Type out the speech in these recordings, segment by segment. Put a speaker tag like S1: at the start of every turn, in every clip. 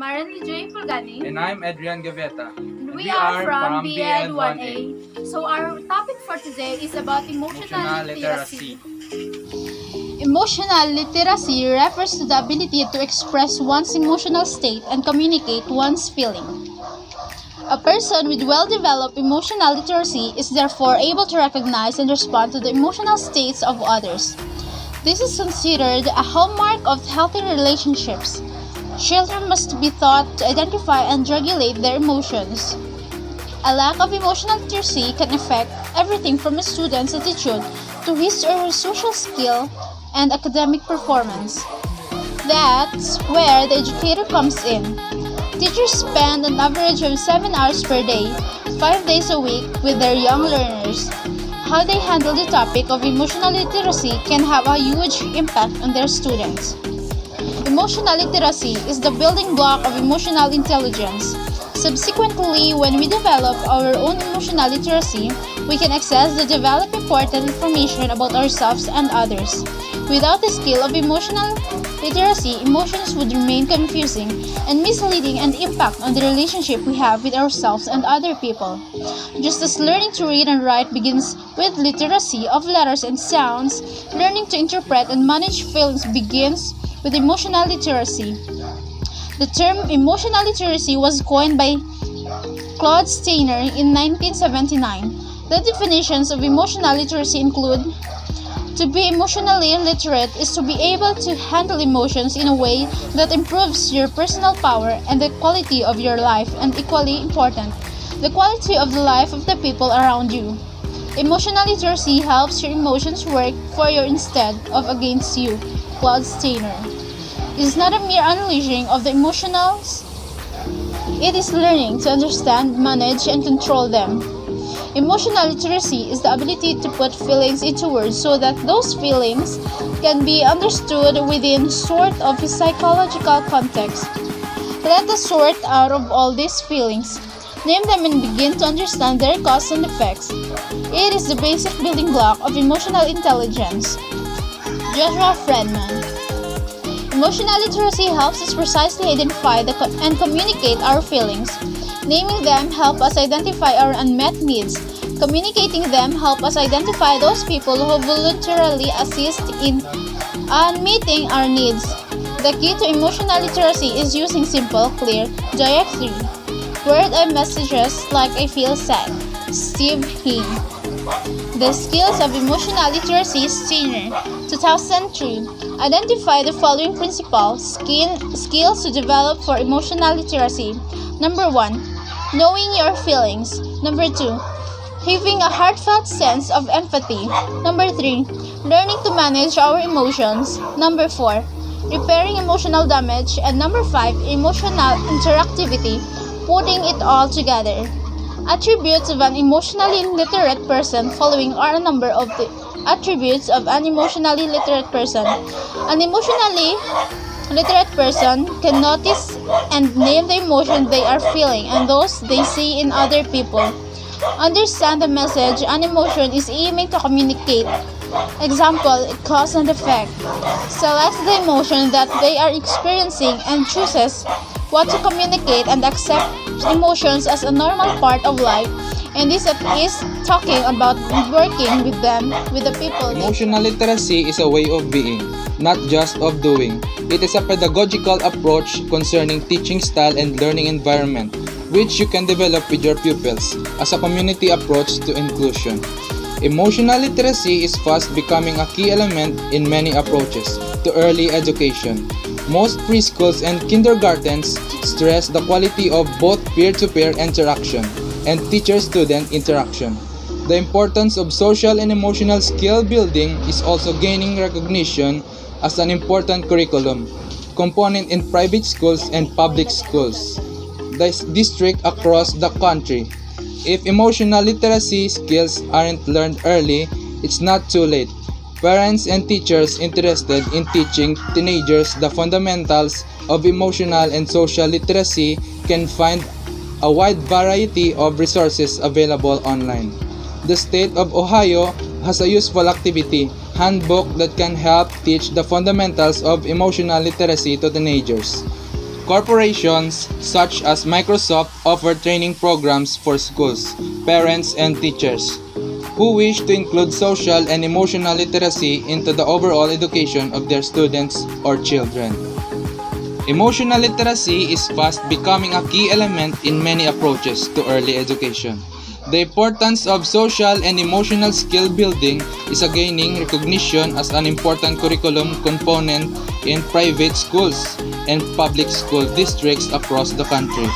S1: Maren Lee Joy Gepulgani.
S2: And I'm Edrian Gavieta.
S1: And we, are, from BEd 1A. So our topic for today is about emotional,
S2: Emotional
S1: literacy.
S2: literacy.
S3: Emotional literacy refers to the ability to express one's emotional state and communicate one's feeling. A person with well-developed emotional literacy is therefore able to recognize and respond to the emotional states of others. This is considered a hallmark of healthy relationships. Children must be taught to identify and regulate their emotions. A lack of emotional literacy can affect everything from a student's attitude to his or her social skill and academic performance. That's where the educator comes in. Teachers spend an average of 7 hours per day, 5 days a week with their young learners. How they handle the topic of emotional literacy can have a huge impact on their students. Emotional literacy is the building block of emotional intelligence. Subsequently, when we develop our own emotional literacy, we can access the develop important information about ourselves and others. Without the skill of emotional literacy, emotions would remain confusing and misleading and impact on the relationship we have with ourselves and other people. Just as learning to read and write begins with literacy of letters and sounds, learning to interpret and manage feelings begins with emotional literacy. The term emotional literacy was coined by Claude Steiner in 1979. The definitions of emotional literacy include to be emotionally literate is to be able to handle emotions in a way that improves your personal power and the quality of your life, and equally important, the quality of the life of the people around you. Emotional literacy helps your emotions work for you instead of against you. Claude Steiner. Is not a mere unleashing of the emotions, it is learning to understand, manage, and control them. Emotional literacy is the ability to put feelings into words so that those feelings can be understood within sort of a psychological context. Let us sort out of all these feelings, name them and begin to understand their cause and effects. It is the basic building block of emotional intelligence. Joshua Freedman Emotional literacy helps us precisely identify the co- and communicate our feelings. Naming them help us identify our unmet needs. Communicating them help us identify those people who voluntarily assist in uh, meeting our needs. The key to emotional literacy is using simple, clear, direct word and messages like I feel sad. Steve Hein. The skills of emotional literacy Steiner, 2003. Identify the following principles, skill, skills to develop for emotional literacy. Number one, knowing your feelings. Number two, having a heartfelt sense of empathy. Number three, learning to manage our emotions. Number four, repairing emotional damage. And number five, emotional interactivity, putting it all together. Attributes of an emotionally literate person following are a number of the attributes of an emotionally literate person. An emotionally literate person can notice and name the emotion they are feeling and those they see in other people. Understand the message an emotion is aiming to communicate. Example, cause and effect. Select the emotion that they are experiencing and chooses what to communicate and accept emotions as a normal part of life. And this is talking about working with them, with the people.
S2: Emotional literacy is a way of being, not just of doing. It is a pedagogical approach concerning teaching style and learning environment, which you can develop with your pupils as a community approach to inclusion. Emotional literacy is fast becoming a key element in many approaches to early education. Most preschools and kindergartens stress the quality of both peer-to-peer interaction and teacher-student interaction. The importance of social and emotional skill building is also gaining recognition as an important curriculum component in private schools and public schools. The district across the country. If emotional literacy skills aren't learned early, it's not too late. Parents and teachers interested in teaching teenagers the fundamentals of emotional and social literacy can find a wide variety of resources available online. The state of Ohio has a useful activity handbook that can help teach the fundamentals of emotional literacy to teenagers. Corporations such as Microsoft offer training programs for schools, parents, and teachers who wish to include social and emotional literacy into the overall education of their students or children. Emotional literacy is fast becoming a key element in many approaches to early education. The importance of social and emotional skill building is gaining recognition as an important curriculum component in private schools and public school districts across the country.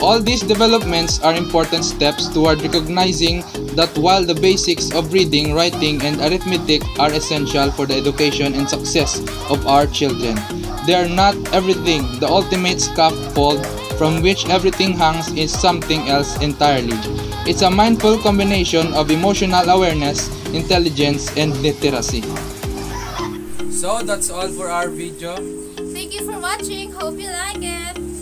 S2: All these developments are important steps toward recognizing that while the basics of reading, writing, and arithmetic are essential for the education and success of our children, they are not everything. The ultimate scaffold from which everything hangs is something else entirely. It's a mindful combination of emotional awareness, intelligence, and literacy. So that's all for our video.
S1: Thank you for watching. Hope you like it.